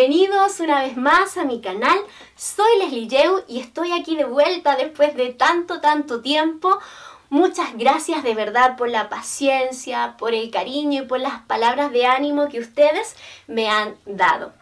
Bienvenidos una vez más a mi canal. Soy Leslie Yeu y estoy aquí de vuelta después de tanto, tanto tiempo. Muchas gracias de verdad por la paciencia, por el cariño y por las palabras de ánimo que ustedes me han dado.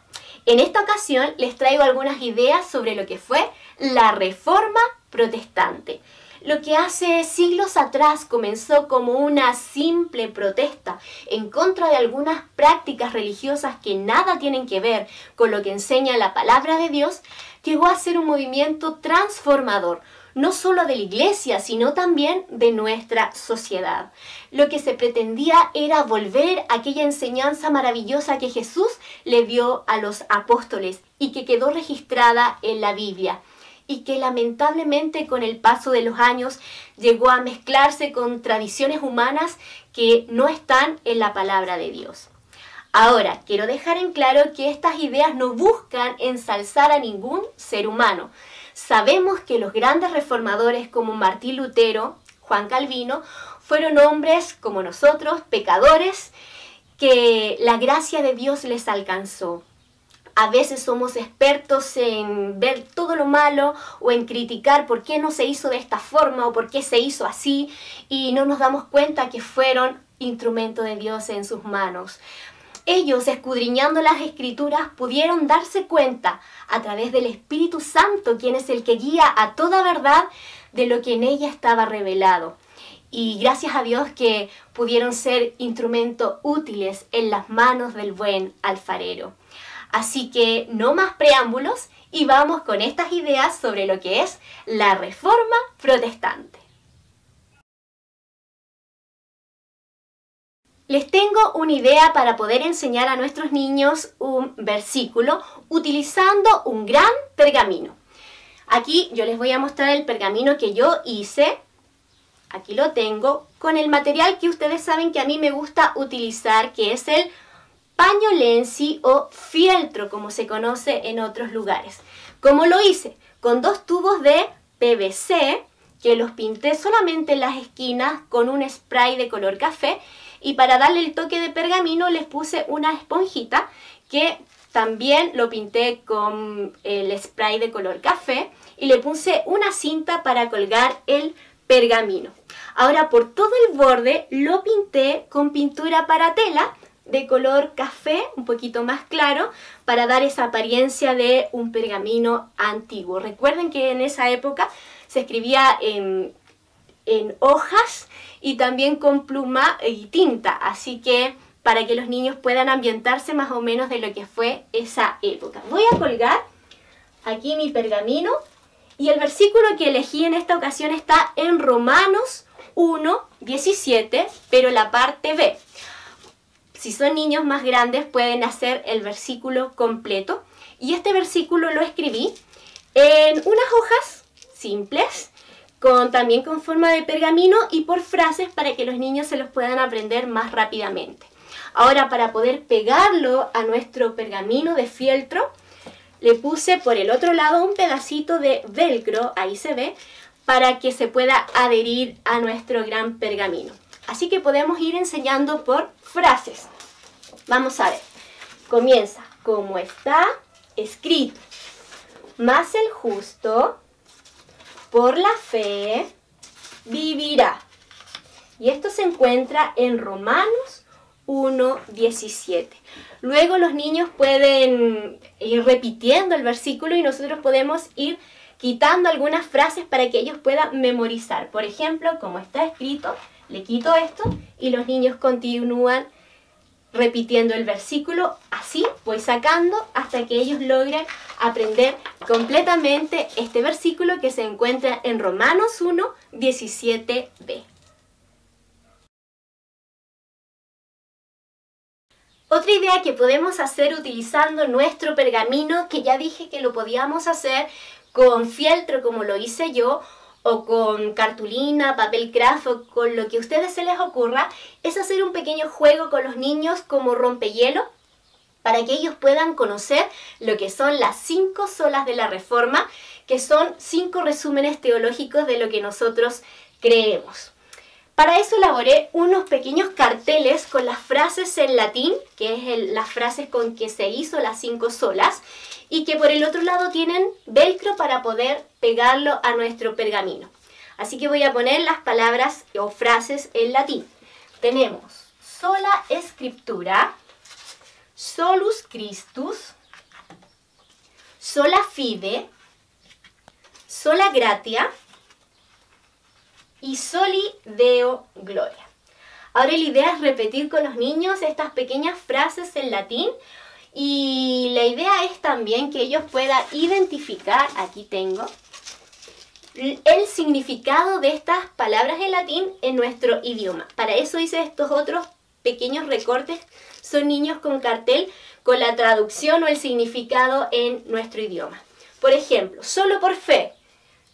En esta ocasión les traigo algunas ideas sobre lo que fue la Reforma Protestante. Lo que hace siglos atrás comenzó como una simple protesta en contra de algunas prácticas religiosas que nada tienen que ver con lo que enseña la palabra de Dios, llegó a ser un movimiento transformador, no solo de la iglesia, sino también de nuestra sociedad. Lo que se pretendía era volver a aquella enseñanza maravillosa que Jesús le dio a los apóstoles y que quedó registrada en la Biblia y que lamentablemente con el paso de los años llegó a mezclarse con tradiciones humanas que no están en la palabra de Dios. Ahora, quiero dejar en claro que estas ideas no buscan ensalzar a ningún ser humano. Sabemos que los grandes reformadores como Martín Lutero, Juan Calvino, fueron hombres como nosotros, pecadores, que la gracia de Dios les alcanzó a veces somos expertos en ver todo lo malo o en criticar por qué no se hizo de esta forma o por qué se hizo así y no nos damos cuenta que fueron instrumento de Dios en sus manos. Ellos, escudriñando las escrituras, pudieron darse cuenta a través del Espíritu Santo, quien es el que guía a toda verdad de lo que en ella estaba revelado. Y gracias a Dios que pudieron ser instrumentos útiles en las manos del buen alfarero. Así que no más preámbulos y vamos con estas ideas sobre lo que es la reforma protestante. Les tengo una idea para poder enseñar a nuestros niños un versículo utilizando un gran pergamino. Aquí yo les voy a mostrar el pergamino que yo hice. Aquí lo tengo con el material que ustedes saben que a mí me gusta utilizar, que es el paño lenzi o fieltro, como se conoce en otros lugares. ¿Cómo lo hice? Con dos tubos de PVC que los pinté solamente en las esquinas con un spray de color café y para darle el toque de pergamino les puse una esponjita que también lo pinté con el spray de color café y le puse una cinta para colgar el pergamino. Ahora por todo el borde lo pinté con pintura para tela de color café, un poquito más claro, para dar esa apariencia de un pergamino antiguo. Recuerden que en esa época se escribía en, en hojas y también con pluma y tinta, así que para que los niños puedan ambientarse más o menos de lo que fue esa época. Voy a colgar aquí mi pergamino y el versículo que elegí en esta ocasión está en Romanos 1, 17, pero la parte B. Si son niños más grandes pueden hacer el versículo completo. Y este versículo lo escribí en unas hojas simples, con, también con forma de pergamino y por frases para que los niños se los puedan aprender más rápidamente. Ahora para poder pegarlo a nuestro pergamino de fieltro, le puse por el otro lado un pedacito de velcro, ahí se ve, para que se pueda adherir a nuestro gran pergamino. Así que podemos ir enseñando por frases. Vamos a ver. Comienza como está escrito. Más el justo por la fe vivirá. Y esto se encuentra en Romanos 1.17. Luego los niños pueden ir repitiendo el versículo y nosotros podemos ir quitando algunas frases para que ellos puedan memorizar. Por ejemplo, como está escrito, le quito esto y los niños continúan repitiendo el versículo, así voy sacando hasta que ellos logren aprender completamente este versículo que se encuentra en Romanos 1, 17b. Otra idea que podemos hacer utilizando nuestro pergamino, que ya dije que lo podíamos hacer con fieltro como lo hice yo, o con cartulina, papel craft o con lo que a ustedes se les ocurra, es hacer un pequeño juego con los niños como rompehielo para que ellos puedan conocer lo que son las cinco solas de la Reforma, que son cinco resúmenes teológicos de lo que nosotros creemos. Para eso elaboré unos pequeños carteles con las frases en latín, que es las frases con que se hizo las cinco solas, y que por el otro lado tienen velcro para poder pegarlo a nuestro pergamino. Así que voy a poner las palabras o frases en latín. Tenemos sola escritura, solus Christus, sola fide, sola gratia y soli deo gloria. Ahora la idea es repetir con los niños estas pequeñas frases en latín y la idea es también que ellos puedan identificar, aquí tengo, el significado de estas palabras en latín en nuestro idioma. Para eso hice estos otros pequeños recortes. Son niños con cartel con la traducción o el significado en nuestro idioma. Por ejemplo, solo por fe.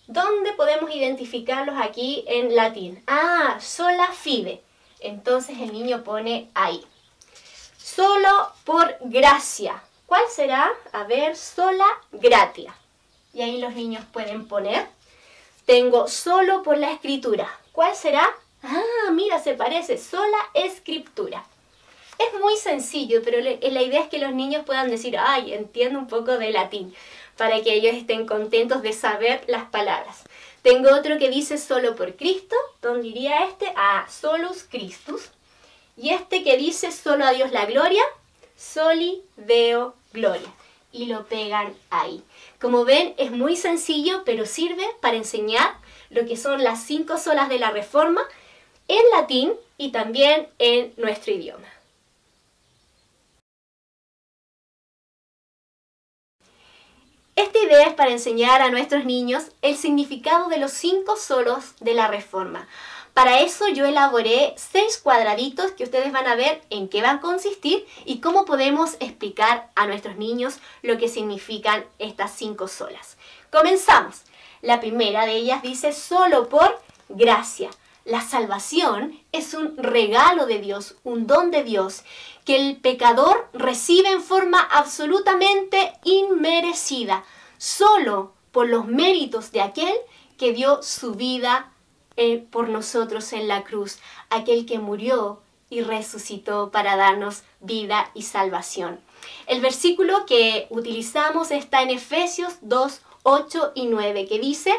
¿Dónde podemos identificarlos aquí en latín? Ah, sola fide. Entonces el niño pone ahí. Solo por gracia. ¿Cuál será? A ver, sola gratia. Y ahí los niños pueden poner. Tengo solo por la escritura. ¿Cuál será? Ah, mira, se parece. Sola escritura. Es muy sencillo, pero la idea es que los niños puedan decir, ay, entiendo un poco de latín, para que ellos estén contentos de saber las palabras. Tengo otro que dice solo por Cristo. ¿Dónde iría este? Ah, solus Christus. Y este que dice solo a Dios la gloria, soli deo gloria. Y lo pegan ahí. Como ven, es muy sencillo, pero sirve para enseñar lo que son las cinco solas de la Reforma en latín y también en nuestro idioma. Esta idea es para enseñar a nuestros niños el significado de los cinco solos de la Reforma. Para eso yo elaboré seis cuadraditos que ustedes van a ver en qué van a consistir y cómo podemos explicar a nuestros niños lo que significan estas cinco solas. Comenzamos. La primera de ellas dice solo por gracia. La salvación es un regalo de Dios, un don de Dios, que el pecador recibe en forma absolutamente inmerecida, solo por los méritos de aquel que dio su vida eh, por nosotros en la cruz, aquel que murió y resucitó para darnos vida y salvación. El versículo que utilizamos está en Efesios 2, 8 y 9, que dice,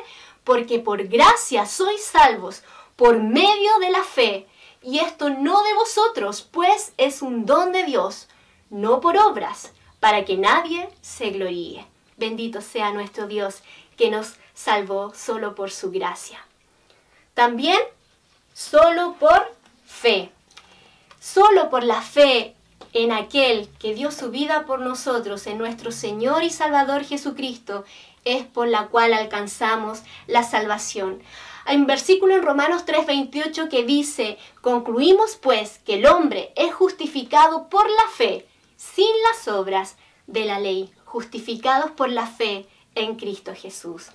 porque por gracia sois salvos por medio de la fe, y esto no de vosotros, pues es un don de Dios, no por obras, para que nadie se gloríe. Bendito sea nuestro Dios, que nos salvó solo por su gracia. También solo por fe. Solo por la fe en aquel que dio su vida por nosotros, en nuestro Señor y Salvador Jesucristo, es por la cual alcanzamos la salvación. Hay un versículo en Romanos 3:28 que dice, concluimos pues que el hombre es justificado por la fe, sin las obras de la ley, justificados por la fe en Cristo Jesús.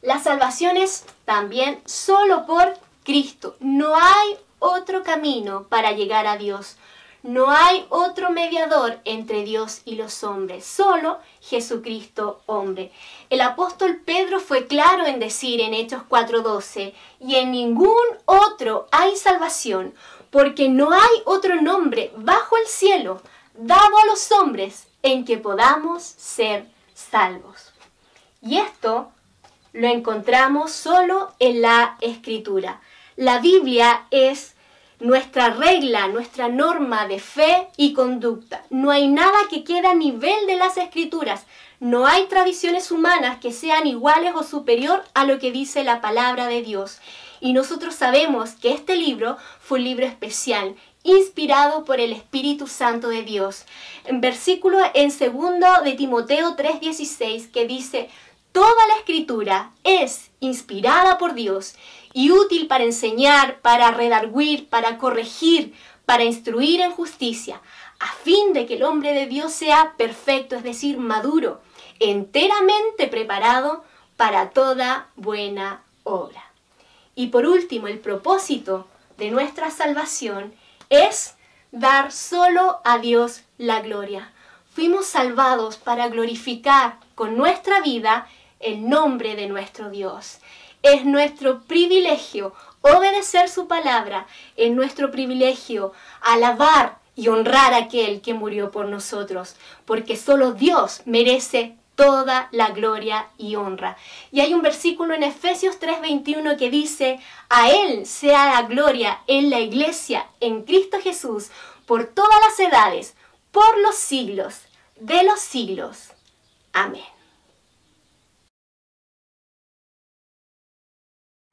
La salvación es también solo por Cristo. No hay otro camino para llegar a Dios. No hay otro mediador entre Dios y los hombres, solo Jesucristo hombre. El apóstol Pedro fue claro en decir en Hechos 4:12, y en ningún otro hay salvación, porque no hay otro nombre bajo el cielo dado a los hombres en que podamos ser salvos. Y esto lo encontramos solo en la escritura. La Biblia es nuestra regla, nuestra norma de fe y conducta. No hay nada que quede a nivel de las escrituras. No hay tradiciones humanas que sean iguales o superior a lo que dice la palabra de Dios. Y nosotros sabemos que este libro fue un libro especial, inspirado por el Espíritu Santo de Dios. En versículo en segundo de Timoteo 3:16 que dice, Toda la escritura es inspirada por Dios y útil para enseñar, para redarguir, para corregir, para instruir en justicia, a fin de que el hombre de Dios sea perfecto, es decir, maduro, enteramente preparado para toda buena obra. Y por último, el propósito de nuestra salvación es dar solo a Dios la gloria. Fuimos salvados para glorificar con nuestra vida el nombre de nuestro Dios. Es nuestro privilegio obedecer su palabra, es nuestro privilegio alabar y honrar a aquel que murió por nosotros, porque solo Dios merece toda la gloria y honra. Y hay un versículo en Efesios 3:21 que dice, a Él sea la gloria en la iglesia, en Cristo Jesús, por todas las edades, por los siglos de los siglos. Amén.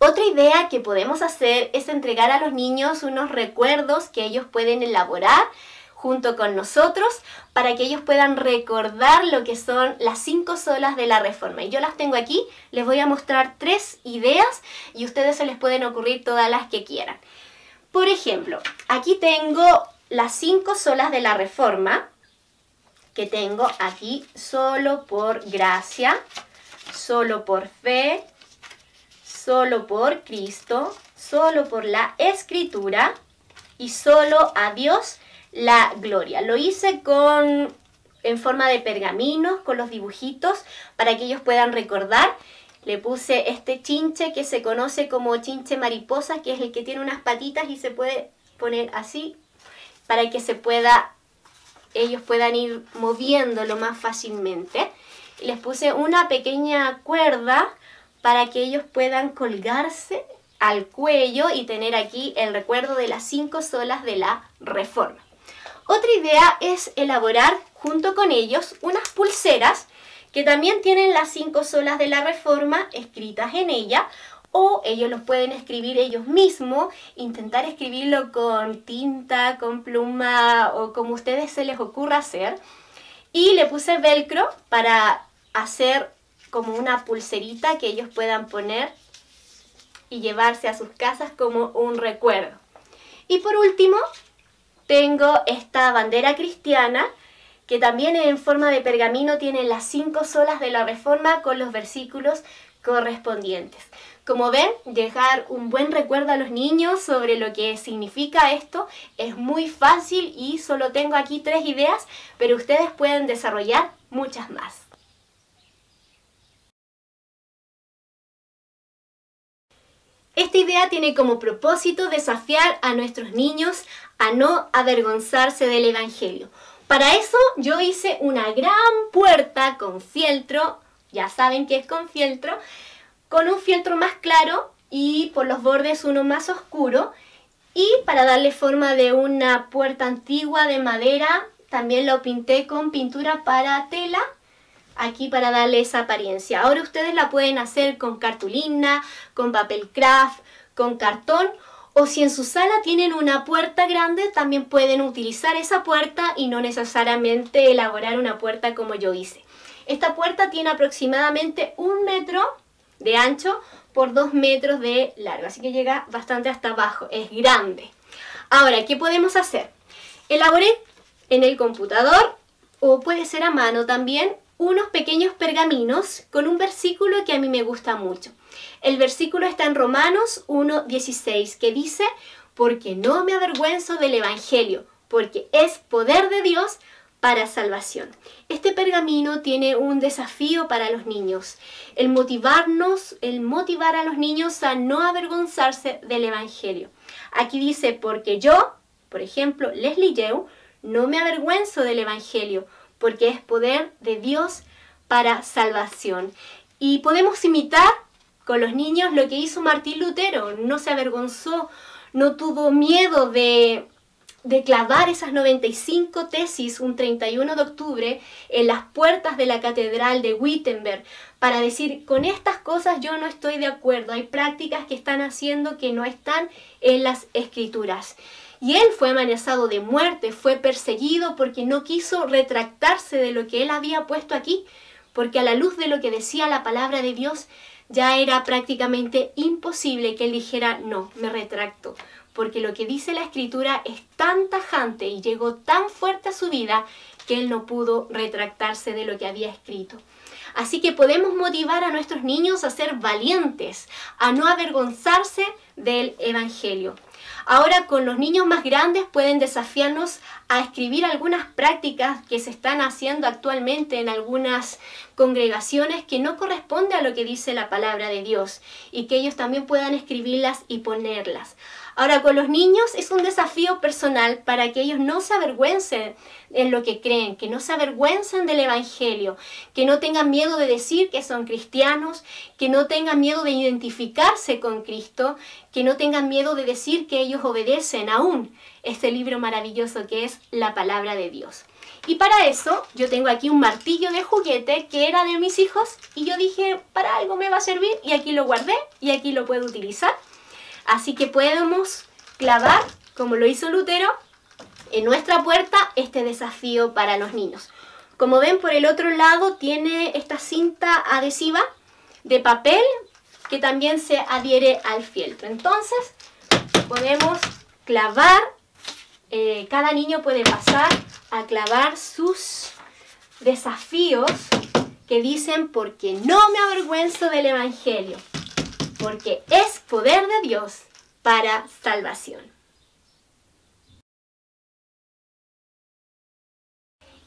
Otra idea que podemos hacer es entregar a los niños unos recuerdos que ellos pueden elaborar junto con nosotros para que ellos puedan recordar lo que son las cinco solas de la reforma. Y yo las tengo aquí, les voy a mostrar tres ideas y ustedes se les pueden ocurrir todas las que quieran. Por ejemplo, aquí tengo las cinco solas de la reforma, que tengo aquí solo por gracia, solo por fe, solo por Cristo, solo por la escritura y solo a Dios la gloria. Lo hice con en forma de pergaminos, con los dibujitos, para que ellos puedan recordar. Le puse este chinche que se conoce como chinche mariposa, que es el que tiene unas patitas y se puede poner así, para que se pueda, ellos puedan ir moviéndolo más fácilmente. Les puse una pequeña cuerda para que ellos puedan colgarse al cuello y tener aquí el recuerdo de las cinco solas de la reforma. Otra idea es elaborar junto con ellos unas pulseras que también tienen las cinco solas de la reforma escritas en ella o ellos los pueden escribir ellos mismos, intentar escribirlo con tinta, con pluma o como ustedes se les ocurra hacer. Y le puse velcro para hacer como una pulserita que ellos puedan poner y llevarse a sus casas como un recuerdo. Y por último, tengo esta bandera cristiana que también en forma de pergamino tiene las cinco solas de la reforma con los versículos correspondientes. Como ven, dejar un buen recuerdo a los niños sobre lo que significa esto es muy fácil y solo tengo aquí tres ideas, pero ustedes pueden desarrollar muchas más. Esta idea tiene como propósito desafiar a nuestros niños a no avergonzarse del Evangelio. Para eso yo hice una gran puerta con fieltro, ya saben que es con fieltro, con un fieltro más claro y por los bordes uno más oscuro. Y para darle forma de una puerta antigua de madera, también lo pinté con pintura para tela aquí para darle esa apariencia. Ahora ustedes la pueden hacer con cartulina, con papel craft, con cartón o si en su sala tienen una puerta grande, también pueden utilizar esa puerta y no necesariamente elaborar una puerta como yo hice. Esta puerta tiene aproximadamente un metro de ancho por dos metros de largo, así que llega bastante hasta abajo, es grande. Ahora, ¿qué podemos hacer? Elaboré en el computador o puede ser a mano también unos pequeños pergaminos con un versículo que a mí me gusta mucho. El versículo está en Romanos 1.16 que dice, porque no me avergüenzo del Evangelio, porque es poder de Dios para salvación. Este pergamino tiene un desafío para los niños, el motivarnos, el motivar a los niños a no avergonzarse del Evangelio. Aquí dice, porque yo, por ejemplo, Leslie Yeu, no me avergüenzo del Evangelio, porque es poder de Dios para salvación. Y podemos imitar con los niños lo que hizo Martín Lutero, no se avergonzó, no tuvo miedo de, de clavar esas 95 tesis un 31 de octubre en las puertas de la catedral de Wittenberg para decir, con estas cosas yo no estoy de acuerdo, hay prácticas que están haciendo que no están en las escrituras. Y él fue amenazado de muerte, fue perseguido porque no quiso retractarse de lo que él había puesto aquí, porque a la luz de lo que decía la palabra de Dios, ya era prácticamente imposible que él dijera, no, me retracto, porque lo que dice la escritura es tan tajante y llegó tan fuerte a su vida que él no pudo retractarse de lo que había escrito. Así que podemos motivar a nuestros niños a ser valientes, a no avergonzarse del Evangelio. Ahora con los niños más grandes pueden desafiarnos a escribir algunas prácticas que se están haciendo actualmente en algunas congregaciones que no corresponde a lo que dice la palabra de Dios y que ellos también puedan escribirlas y ponerlas. Ahora, con los niños es un desafío personal para que ellos no se avergüencen en lo que creen, que no se avergüencen del Evangelio, que no tengan miedo de decir que son cristianos, que no tengan miedo de identificarse con Cristo, que no tengan miedo de decir que ellos obedecen aún este libro maravilloso que es la palabra de Dios. Y para eso yo tengo aquí un martillo de juguete que era de mis hijos y yo dije, para algo me va a servir y aquí lo guardé y aquí lo puedo utilizar. Así que podemos clavar, como lo hizo Lutero, en nuestra puerta este desafío para los niños. Como ven, por el otro lado tiene esta cinta adhesiva de papel que también se adhiere al fieltro. Entonces, podemos clavar, eh, cada niño puede pasar a clavar sus desafíos que dicen porque no me avergüenzo del Evangelio porque es poder de Dios para salvación.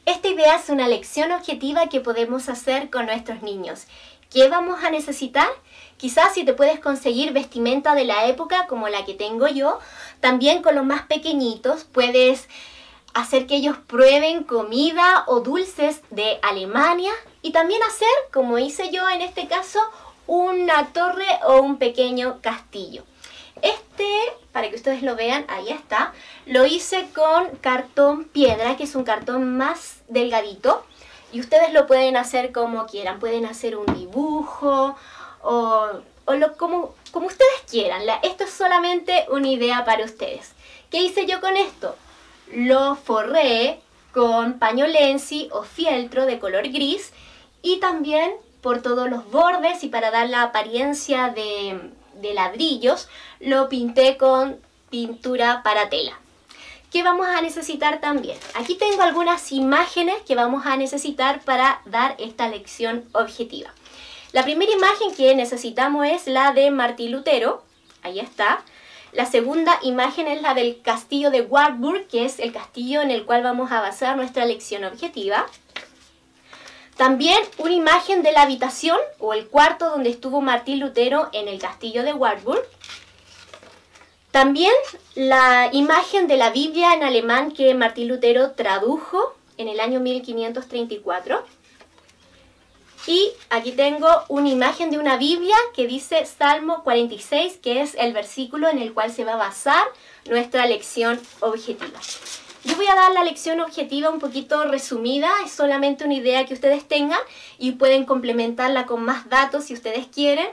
Esta idea es una lección objetiva que podemos hacer con nuestros niños. ¿Qué vamos a necesitar? Quizás si te puedes conseguir vestimenta de la época como la que tengo yo, también con los más pequeñitos puedes hacer que ellos prueben comida o dulces de Alemania y también hacer, como hice yo en este caso, una torre o un pequeño castillo. Este, para que ustedes lo vean, ahí está, lo hice con cartón piedra, que es un cartón más delgadito. Y ustedes lo pueden hacer como quieran, pueden hacer un dibujo o, como, ustedes quieran. esto es solamente una idea para ustedes. ¿Qué hice yo con esto? Lo forré con paño lenzi o fieltro de color gris y también por todos los bordes y para dar la apariencia de, ladrillos lo pinté con pintura para tela. ¿Qué vamos a necesitar también? Aquí tengo algunas imágenes que vamos a necesitar para dar esta lección objetiva. La primera imagen que necesitamos es la de Martín Lutero, ahí está. La segunda imagen es la del castillo de Wartburg, que es el castillo en el cual vamos a basar nuestra lección objetiva. También una imagen de la habitación o el cuarto donde estuvo Martín Lutero en el castillo de Wartburg. También la imagen de la Biblia en alemán que Martín Lutero tradujo en el año 1534. Y aquí tengo una imagen de una Biblia que dice Salmo 46, que es el versículo en el cual se va a basar nuestra lección objetiva. Yo voy a dar la lección objetiva un poquito resumida, es solamente una idea que ustedes tengan y pueden complementarla con más datos si ustedes quieren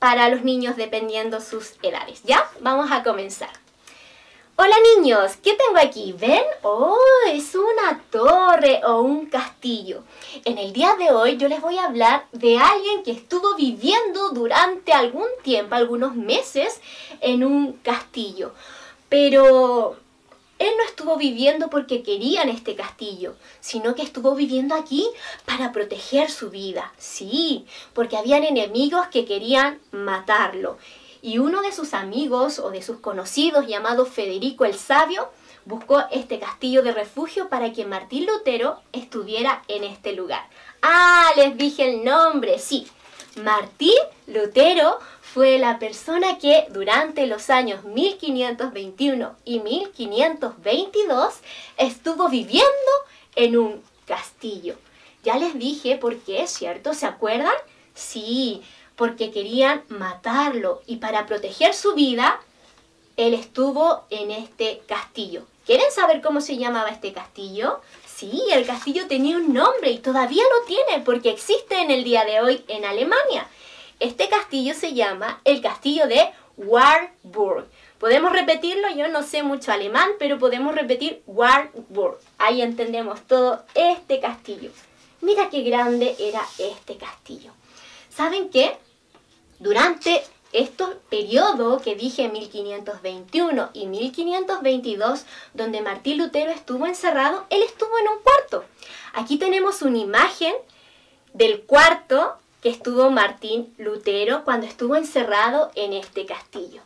para los niños dependiendo sus edades. ¿Ya? Vamos a comenzar. Hola niños, ¿qué tengo aquí? ¿Ven? Oh, es una torre o un castillo. En el día de hoy yo les voy a hablar de alguien que estuvo viviendo durante algún tiempo, algunos meses, en un castillo. Pero él no estuvo viviendo porque quería en este castillo, sino que estuvo viviendo aquí para proteger su vida. Sí, porque habían enemigos que querían matarlo. Y uno de sus amigos o de sus conocidos, llamado Federico el Sabio, buscó este castillo de refugio para que Martín Lutero estuviera en este lugar. Ah, les dije el nombre, sí. Martín Lutero fue la persona que durante los años 1521 y 1522 estuvo viviendo en un castillo. Ya les dije por qué, ¿cierto? ¿Se acuerdan? Sí, porque querían matarlo y para proteger su vida, él estuvo en este castillo. ¿Quieren saber cómo se llamaba este castillo? Sí, el castillo tenía un nombre y todavía lo tiene porque existe en el día de hoy en Alemania. Este castillo se llama el castillo de Warburg. Podemos repetirlo, yo no sé mucho alemán, pero podemos repetir Warburg. Ahí entendemos todo este castillo. Mira qué grande era este castillo. ¿Saben qué? Durante estos periodos que dije 1521 y 1522, donde Martín Lutero estuvo encerrado, él estuvo en un cuarto. Aquí tenemos una imagen del cuarto que estuvo Martín Lutero cuando estuvo encerrado en este castillo.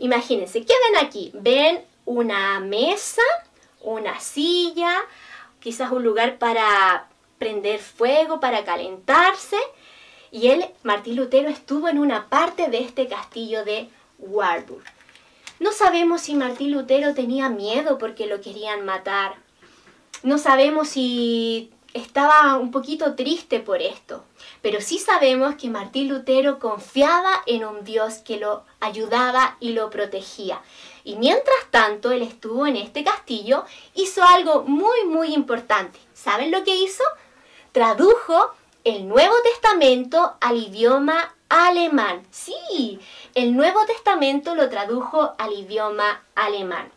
Imagínense, ¿qué ven aquí? Ven una mesa, una silla, quizás un lugar para prender fuego, para calentarse. Y él, Martín Lutero, estuvo en una parte de este castillo de Warburg. No sabemos si Martín Lutero tenía miedo porque lo querían matar. No sabemos si estaba un poquito triste por esto, pero sí sabemos que Martín Lutero confiaba en un Dios que lo ayudaba y lo protegía. Y mientras tanto él estuvo en este castillo, hizo algo muy muy importante. ¿Saben lo que hizo? Tradujo el Nuevo Testamento al idioma alemán. Sí, el Nuevo Testamento lo tradujo al idioma alemán.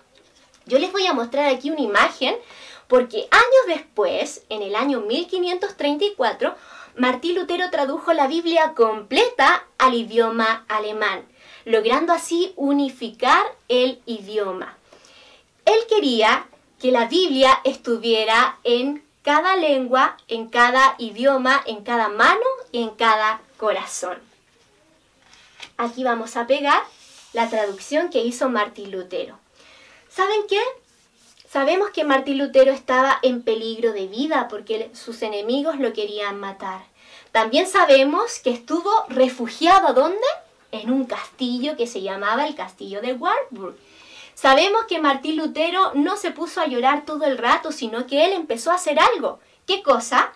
Yo les voy a mostrar aquí una imagen porque años después, en el año 1534, Martín Lutero tradujo la Biblia completa al idioma alemán, logrando así unificar el idioma. Él quería que la Biblia estuviera en cada lengua, en cada idioma, en cada mano y en cada corazón. Aquí vamos a pegar la traducción que hizo Martín Lutero. ¿Saben qué? Sabemos que Martín Lutero estaba en peligro de vida porque sus enemigos lo querían matar. También sabemos que estuvo refugiado ¿dónde? En un castillo que se llamaba el castillo de Warburg. Sabemos que Martín Lutero no se puso a llorar todo el rato, sino que él empezó a hacer algo. ¿Qué cosa?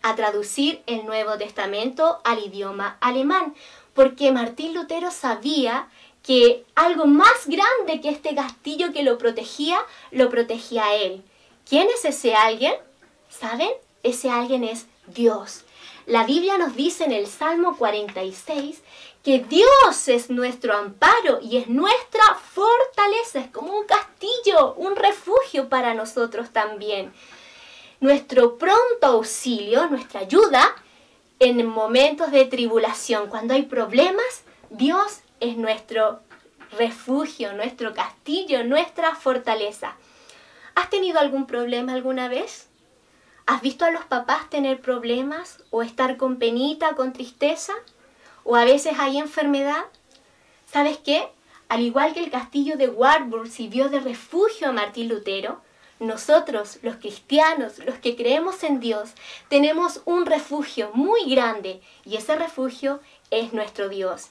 A traducir el Nuevo Testamento al idioma alemán, porque Martín Lutero sabía que algo más grande que este castillo que lo protegía, lo protegía a él. ¿Quién es ese alguien? ¿Saben? Ese alguien es Dios. La Biblia nos dice en el Salmo 46 que Dios es nuestro amparo y es nuestra fortaleza, es como un castillo, un refugio para nosotros también. Nuestro pronto auxilio, nuestra ayuda en momentos de tribulación, cuando hay problemas, Dios es nuestro refugio, nuestro castillo, nuestra fortaleza. ¿Has tenido algún problema alguna vez? ¿Has visto a los papás tener problemas o estar con penita, con tristeza? ¿O a veces hay enfermedad? ¿Sabes qué? Al igual que el castillo de Warburg sirvió de refugio a Martín Lutero, nosotros, los cristianos, los que creemos en Dios, tenemos un refugio muy grande y ese refugio es nuestro Dios.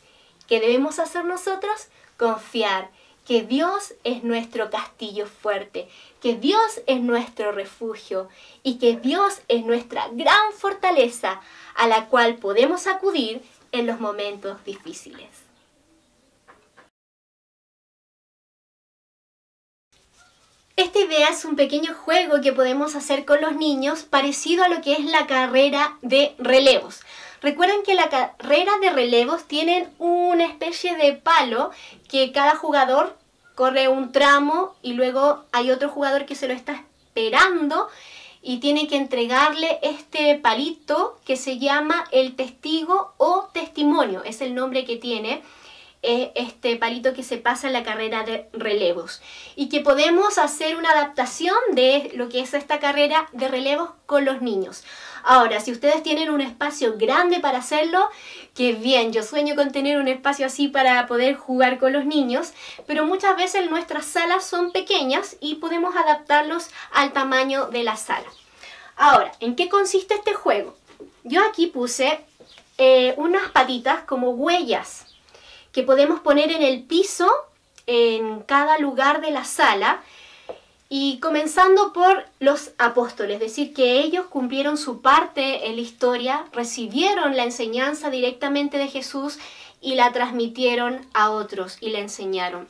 ¿Qué debemos hacer nosotros? Confiar que Dios es nuestro castillo fuerte, que Dios es nuestro refugio y que Dios es nuestra gran fortaleza a la cual podemos acudir en los momentos difíciles. Esta idea es un pequeño juego que podemos hacer con los niños parecido a lo que es la carrera de relevos. Recuerden que la carrera de relevos tienen una especie de palo que cada jugador corre un tramo y luego hay otro jugador que se lo está esperando y tiene que entregarle este palito que se llama el testigo o testimonio, es el nombre que tiene eh, este palito que se pasa en la carrera de relevos y que podemos hacer una adaptación de lo que es esta carrera de relevos con los niños. Ahora, si ustedes tienen un espacio grande para hacerlo, que bien, yo sueño con tener un espacio así para poder jugar con los niños, pero muchas veces nuestras salas son pequeñas y podemos adaptarlos al tamaño de la sala. Ahora, ¿en qué consiste este juego? Yo aquí puse eh, unas patitas como huellas que podemos poner en el piso en cada lugar de la sala y comenzando por los apóstoles, es decir, que ellos cumplieron su parte en la historia, recibieron la enseñanza directamente de Jesús y la transmitieron a otros y la enseñaron.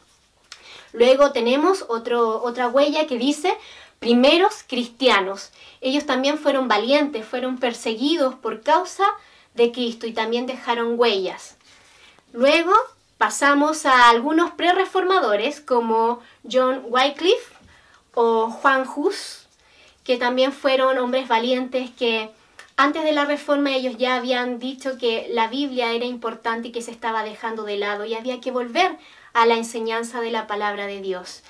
Luego tenemos otro, otra huella que dice primeros cristianos. Ellos también fueron valientes, fueron perseguidos por causa de Cristo y también dejaron huellas. Luego pasamos a algunos pre-reformadores como John Wycliffe o Juan Hus, que también fueron hombres valientes que antes de la reforma ellos ya habían dicho que la Biblia era importante y que se estaba dejando de lado y había que volver a la enseñanza de la palabra de Dios.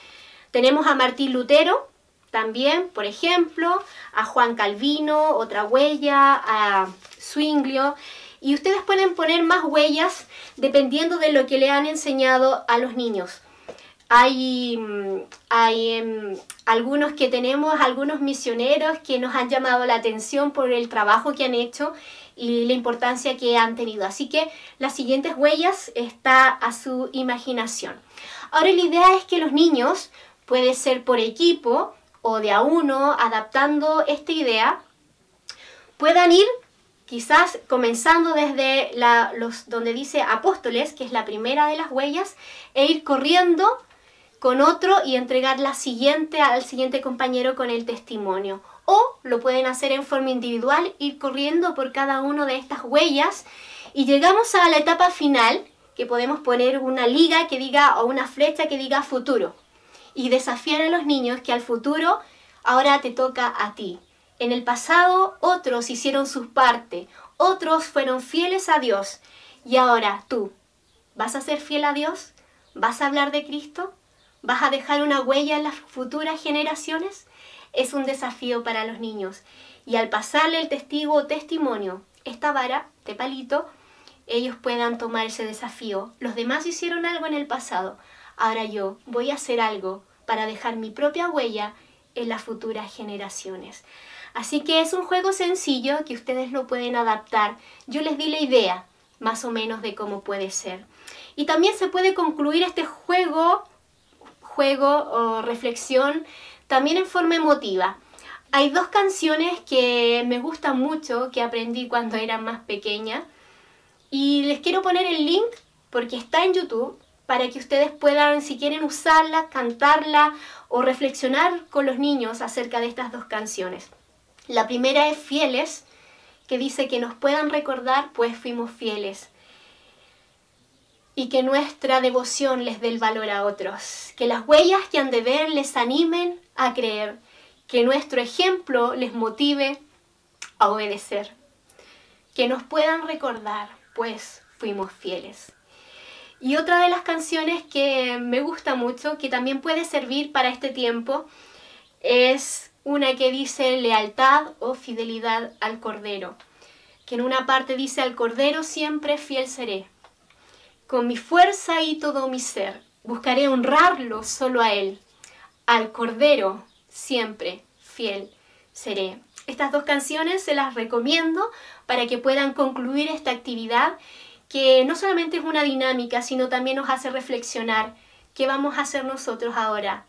Tenemos a Martín Lutero también, por ejemplo, a Juan Calvino, otra huella, a Zwinglio, y ustedes pueden poner más huellas dependiendo de lo que le han enseñado a los niños. hay, mm, hay em, algunos que tenemos, algunos misioneros que nos han llamado la atención por el trabajo que han hecho y la importancia que han tenido. Así que las siguientes huellas está a su imaginación. Ahora la idea es que los niños, puede ser por equipo o de a uno, adaptando esta idea, puedan ir quizás comenzando desde los, donde dice apóstoles, que es la primera de las huellas, e ir corriendo con otro y entregar la siguiente al siguiente compañero con el testimonio. O lo pueden hacer en forma individual, ir corriendo por cada una de estas huellas y llegamos a la etapa final, que podemos poner una liga que diga o una flecha que diga futuro y desafiar a los niños que al futuro ahora te toca a ti. En el pasado otros hicieron su parte, otros fueron fieles a Dios y ahora tú, ¿vas a ser fiel a Dios? ¿Vas a hablar de Cristo? ¿Vas a dejar una huella en las futuras generaciones? Es un desafío para los niños. Y al pasarle el testigo o testimonio, esta vara de palito, ellos puedan tomar ese desafío. Los demás hicieron algo en el pasado. Ahora yo voy a hacer algo para dejar mi propia huella en las futuras generaciones. Así que es un juego sencillo que ustedes lo pueden adaptar. Yo les di la idea más o menos de cómo puede ser. Y también se puede concluir este juego juego o reflexión también en forma emotiva. Hay dos canciones que me gustan mucho, que aprendí cuando era más pequeña. Y les quiero poner el link porque está en YouTube para que ustedes puedan, si quieren usarla, cantarla o reflexionar con los niños acerca de estas dos canciones. La primera es Fieles, que dice que nos puedan recordar, pues fuimos fieles y que nuestra devoción les dé el valor a otros, que las huellas que han de ver les animen a creer, que nuestro ejemplo les motive a obedecer, que nos puedan recordar, pues fuimos fieles. Y otra de las canciones que me gusta mucho, que también puede servir para este tiempo, es una que dice lealtad o fidelidad al Cordero, que en una parte dice al Cordero siempre fiel seré con mi fuerza y todo mi ser, buscaré honrarlo solo a Él. Al Cordero siempre fiel seré. Estas dos canciones se las recomiendo para que puedan concluir esta actividad que no solamente es una dinámica, sino también nos hace reflexionar qué vamos a hacer nosotros ahora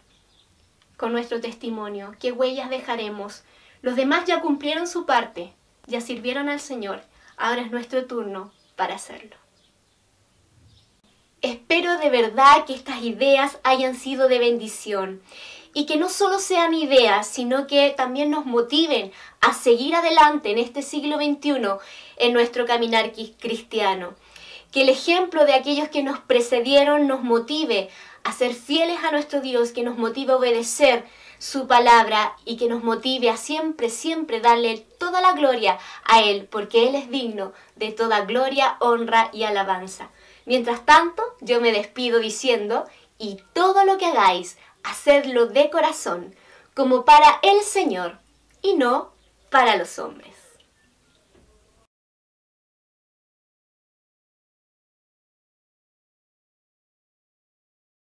con nuestro testimonio, qué huellas dejaremos. Los demás ya cumplieron su parte, ya sirvieron al Señor, ahora es nuestro turno para hacerlo. Espero de verdad que estas ideas hayan sido de bendición y que no solo sean ideas, sino que también nos motiven a seguir adelante en este siglo XXI en nuestro caminar cristiano. Que el ejemplo de aquellos que nos precedieron nos motive a ser fieles a nuestro Dios, que nos motive a obedecer su palabra y que nos motive a siempre, siempre darle toda la gloria a Él, porque Él es digno de toda gloria, honra y alabanza. Mientras tanto, yo me despido diciendo, y todo lo que hagáis, hacedlo de corazón, como para el Señor, y no para los hombres.